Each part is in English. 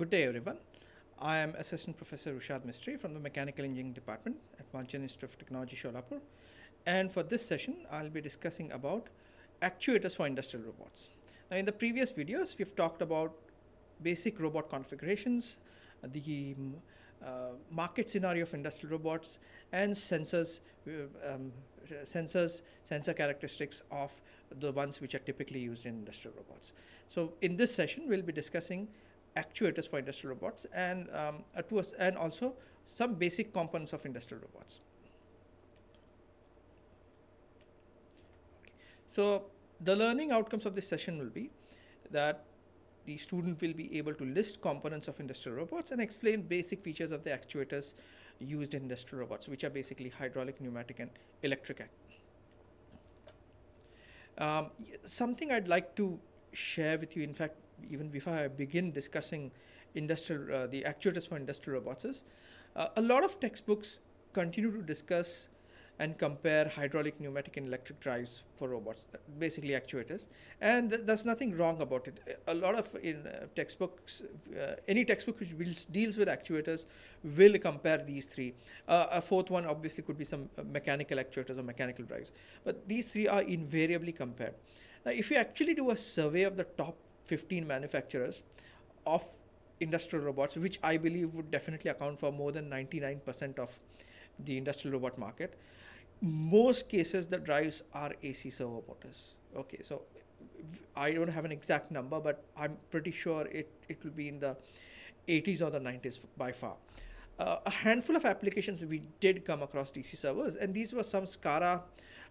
Good day, everyone. I am Assistant Professor Rushad Mistry from the Mechanical Engineering Department at Walchand Institute of Technology, Sholapur. And for this session, I'll be discussing about actuators for industrial robots. Now, in the previous videos, we've talked about basic robot configurations, the uh, market scenario of industrial robots, and sensors, uh, um, sensors, sensor characteristics of the ones which are typically used in industrial robots. So, in this session, we'll be discussing actuators for industrial robots and um, uh, and also some basic components of industrial robots. Okay. So the learning outcomes of this session will be that the student will be able to list components of industrial robots and explain basic features of the actuators used in industrial robots, which are basically hydraulic, pneumatic, and electric. Um, something I'd like to share with you, in fact, even before I begin discussing industrial, uh, the actuators for industrial robots uh, a lot of textbooks continue to discuss and compare hydraulic, pneumatic, and electric drives for robots, basically actuators. And th there's nothing wrong about it. A lot of in uh, textbooks, uh, any textbook which deals with actuators will compare these three. Uh, a fourth one obviously could be some uh, mechanical actuators or mechanical drives, but these three are invariably compared. Now, if you actually do a survey of the top 15 manufacturers of industrial robots, which I believe would definitely account for more than 99% of the industrial robot market. Most cases, the drives are AC servo motors. Okay, so I don't have an exact number, but I'm pretty sure it, it will be in the 80s or the 90s by far. Uh, a handful of applications we did come across DC servos, and these were some SCARA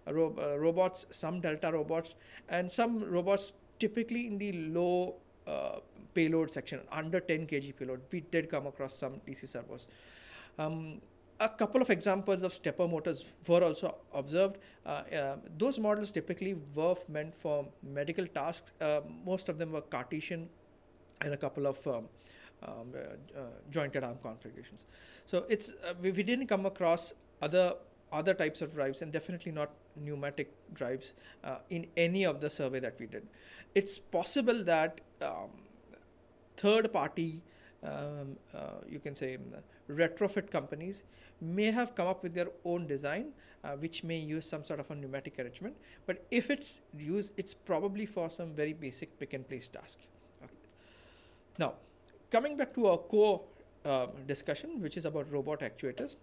ro uh, robots, some Delta robots, and some robots typically in the low uh, payload section, under 10 kg payload, we did come across some DC servos. Um, a couple of examples of stepper motors were also observed. Uh, uh, those models typically were meant for medical tasks. Uh, most of them were Cartesian and a couple of um, um, uh, uh, jointed arm configurations. So it's we, we, didn't come across other other types of drives and definitely not pneumatic drives in any of the survey that we did. It's possible that um, third party um, uh, you can say um, retrofit companies may have come up with their own design uh, which may use some sort of a pneumatic arrangement. But if it's used it's probably for some very basic pick and place task. Okay. now coming back to our core uh, discussion which is about robot actuators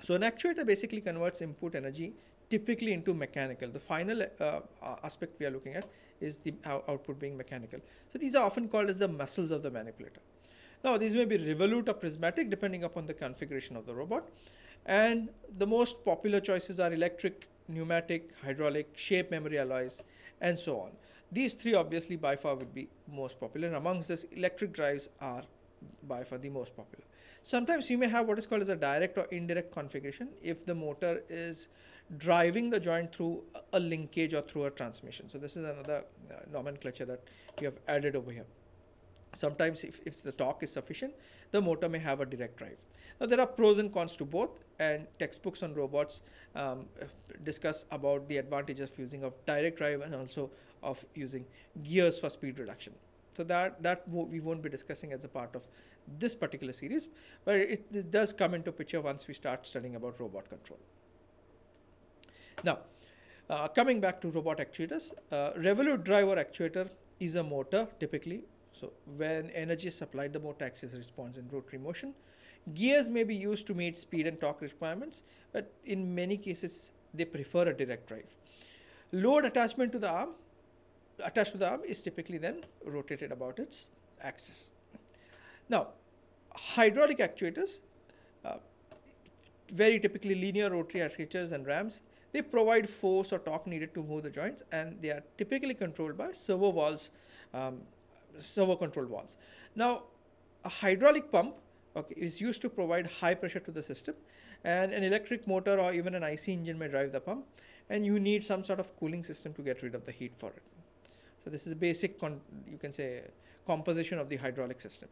so an actuator basically converts input energy typically into mechanical. The final uh, aspect we are looking at is the output being mechanical. So these are often called as the muscles of the manipulator. Now these may be revolute or prismatic depending upon the configuration of the robot. And the most popular choices are electric, pneumatic, hydraulic, shape memory alloys, and so on. These three obviously by far would be most popular. Amongst this, electric drives are by far the most popular. Sometimes you may have what is called as a direct or indirect configuration if the motor is driving the joint through a linkage or through a transmission. So this is another uh, nomenclature that we have added over here. Sometimes if, if the torque is sufficient, the motor may have a direct drive. Now there are pros and cons to both and textbooks on robots um, discuss about the advantages of using of direct drive and also of using gears for speed reduction. So that, that we won't be discussing as a part of this particular series, but it, it does come into picture once we start studying about robot control. Now, uh, coming back to robot actuators, uh, revolute driver actuator is a motor typically. So when energy is supplied, the motor axis responds in rotary motion. Gears may be used to meet speed and torque requirements, but in many cases, they prefer a direct drive. Load attachment to the arm, attached to the arm is typically then rotated about its axis. Now, hydraulic actuators, uh, very typically linear rotary actuators and rams, they provide force or torque needed to move the joints and they are typically controlled by servo valves, um, servo controlled valves. Now, a hydraulic pump okay, is used to provide high pressure to the system and an electric motor or even an IC engine may drive the pump and you need some sort of cooling system to get rid of the heat for it. So this is a basic, you can say, composition of the hydraulic system.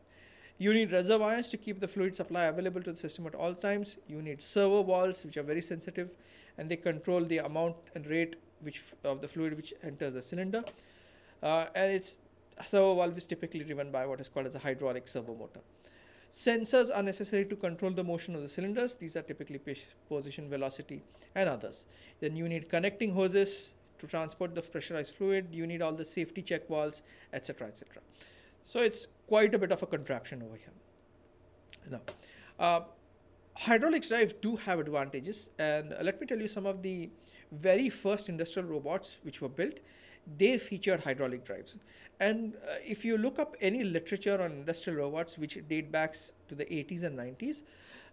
You need reservoirs to keep the fluid supply available to the system at all times. You need servo valves, which are very sensitive, and they control the amount and rate which of the fluid which enters the cylinder. Uh, and it's servo valve is typically driven by what is called as a hydraulic servo motor. Sensors are necessary to control the motion of the cylinders. These are typically position, velocity, and others. Then you need connecting hoses to transport the pressurized fluid. You need all the safety check valves, etc., etc. So it's quite a bit of a contraption over here. Now, uh, drives do have advantages, and let me tell you some of the very first industrial robots which were built. They featured hydraulic drives, and uh, if you look up any literature on industrial robots which date back to the 80s and 90s,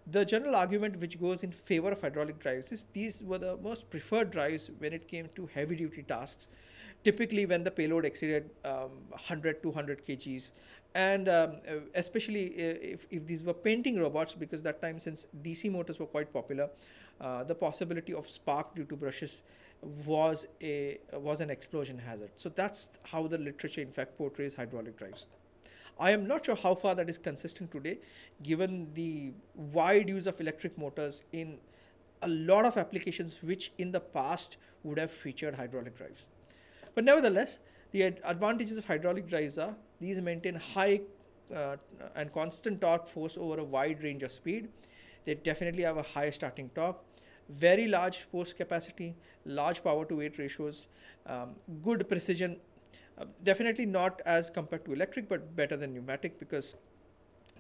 the general argument which goes in favor of hydraulic drives is these were the most preferred drives when it came to heavy duty tasks. Typically when the payload exceeded um, 100 200 kgs. And um, uh, especially uh, if, if these were painting robots because that time since dc motors were quite popular uh, the possibility of spark due to brushes was a was an explosion hazard. So that's how the literature in fact portrays hydraulic drives I am not sure how far that is consistent today, given the wide use of electric motors in a lot of applications which in the past would have featured hydraulic drives. But nevertheless, the ad advantages of hydraulic drives are these maintain high uh, and constant torque force over a wide range of speed. They definitely have a high starting torque, very large force capacity, large power to weight ratios, um, good precision uh, definitely not as compared to electric, but better than pneumatic because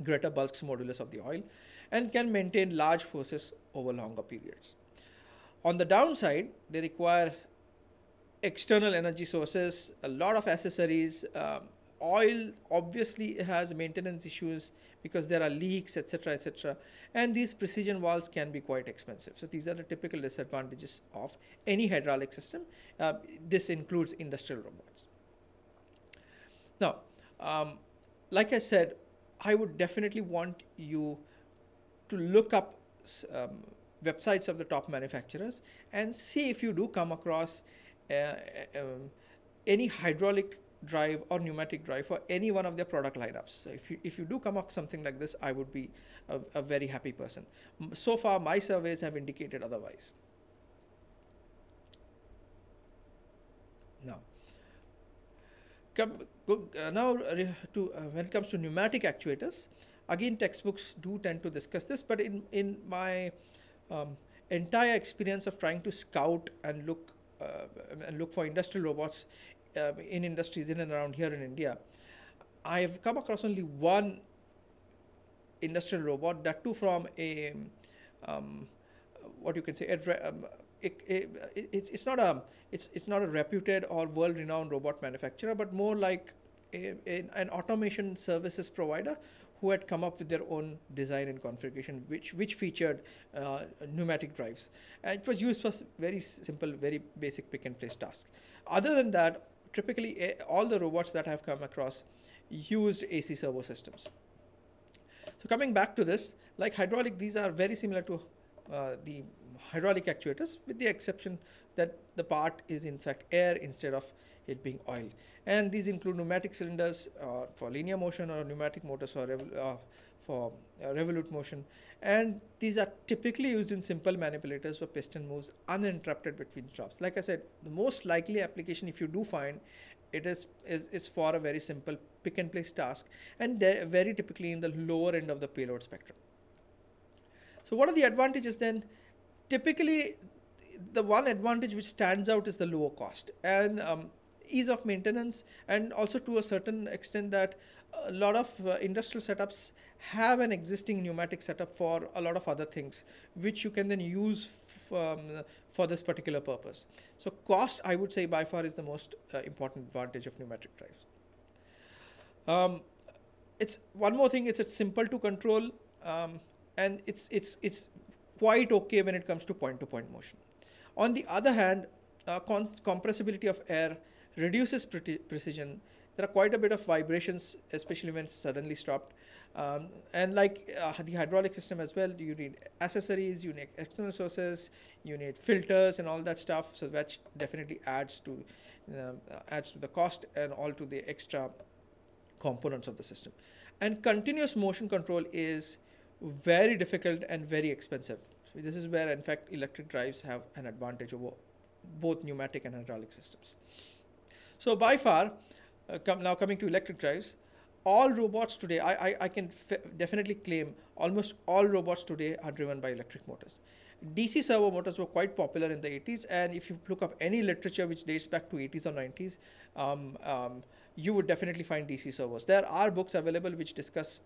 greater bulk modulus of the oil and can maintain large forces over longer periods. On the downside, they require external energy sources, a lot of accessories. Um, oil obviously has maintenance issues because there are leaks, etc., etc. And these precision valves can be quite expensive. So these are the typical disadvantages of any hydraulic system. Uh, this includes industrial robots. Now, um, like I said, I would definitely want you to look up um, websites of the top manufacturers and see if you do come across uh, uh, um, any hydraulic drive or pneumatic drive for any one of their product lineups. So if you if you do come up something like this, I would be a, a very happy person. So far, my surveys have indicated otherwise. Now, come uh, now to uh, when it comes to pneumatic actuators again textbooks do tend to discuss this but in in my um, entire experience of trying to scout and look uh, and look for industrial robots uh, in industries in and around here in India I've come across only one industrial robot that too from a um, what you can say a, um, it, it, it's, it's not a it's, it's not a reputed or world-renowned robot manufacturer, but more like a, a, an automation services provider who had come up with their own design and configuration, which which featured uh, pneumatic drives. And it was used for very simple, very basic pick and place tasks. Other than that, typically eh, all the robots that I've come across used AC servo systems. So coming back to this, like hydraulic, these are very similar to the hydraulic actuators with the exception that the part is in fact air instead of it being oil. And these include pneumatic cylinders uh, for linear motion or pneumatic motors or uh, for uh, revolute motion. And these are typically used in simple manipulators where piston moves uninterrupted between stops. Like I said, the most likely application if you do find it is, is, is for a very simple pick and place task and very typically in the lower end of the payload spectrum. So what are the advantages then? Typically, the one advantage which stands out is the lower cost and um, ease of maintenance and also to a certain extent that a lot of uh, industrial setups have an existing pneumatic setup for a lot of other things which you can then use um, for this particular purpose. So cost I would say by far is the most uh, important advantage of pneumatic drives. Um, it's one more thing it's it's simple to control um, and it's it's it's quite okay when it comes to point to point motion. On the other hand, uh, compressibility of air reduces pre precision. There are quite a bit of vibrations, especially when suddenly stopped. Um, and like uh, the hydraulic system as well, you need accessories, you need external sources, you need filters and all that stuff. So that definitely adds to uh, adds to the cost and all to the extra components of the system. And continuous motion control is very difficult and very expensive. So this is where, in fact, electric drives have an advantage over both pneumatic and hydraulic systems. So by far, uh, now coming to electric drives, all robots today, I, I, I can definitely claim almost all robots today are driven by electric motors. DC servo motors were quite popular in the 80s, and if you look up any literature which dates back to 80s or 90s, um, um, you would definitely find DC servos. There are books available which discuss,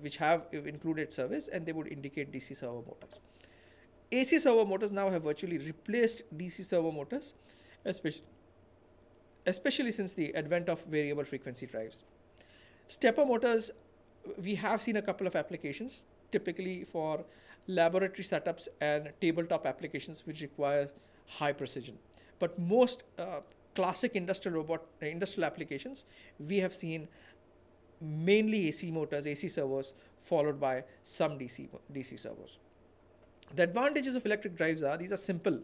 which have included service, and they would indicate DC servo motors. AC servo motors now have virtually replaced DC servo motors, especially, especially since the advent of variable frequency drives. Stepper motors, we have seen a couple of applications, typically for laboratory setups and tabletop applications which require high precision. But most uh, classic industrial robot uh, industrial applications, we have seen mainly AC motors, AC servos, followed by some DC DC servos. The advantages of electric drives are these are simple.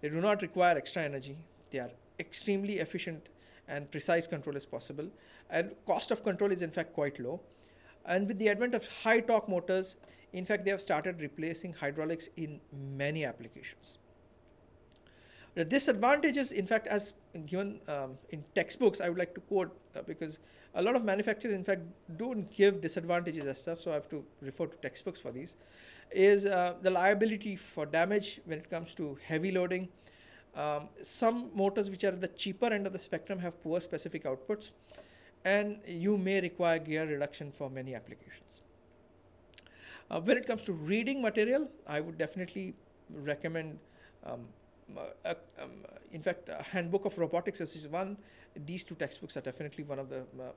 They do not require extra energy. They are extremely efficient and precise control is possible. And cost of control is in fact quite low. And with the advent of high torque motors, in fact, they have started replacing hydraulics in many applications. The disadvantages, in fact, as given um, in textbooks, I would like to quote uh, because a lot of manufacturers, in fact, don't give disadvantages as stuff, so I have to refer to textbooks for these, is uh, the liability for damage when it comes to heavy loading. Um, some motors which are at the cheaper end of the spectrum have poor specific outputs, and you may require gear reduction for many applications. Uh, when it comes to reading material, I would definitely recommend um, uh, um, in fact, a handbook of robotics is one. These two textbooks are definitely one of the uh,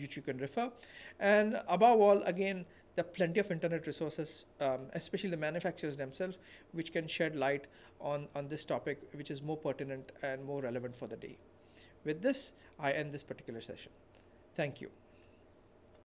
which you can refer. And above all, again, there are plenty of internet resources, um, especially the manufacturers themselves, which can shed light on, on this topic, which is more pertinent and more relevant for the day. With this, I end this particular session. Thank you.